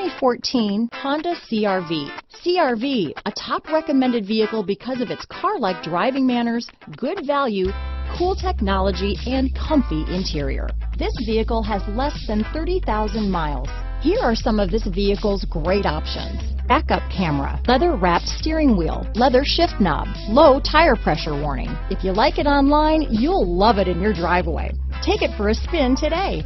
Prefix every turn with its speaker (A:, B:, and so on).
A: 2014 Honda CRV. CRV, a top recommended vehicle because of its car-like driving manners, good value, cool technology, and comfy interior. This vehicle has less than 30,000 miles. Here are some of this vehicle's great options. Backup camera, leather wrapped steering wheel, leather shift knob, low tire pressure warning. If you like it online, you'll love it in your driveway. Take it for a spin today.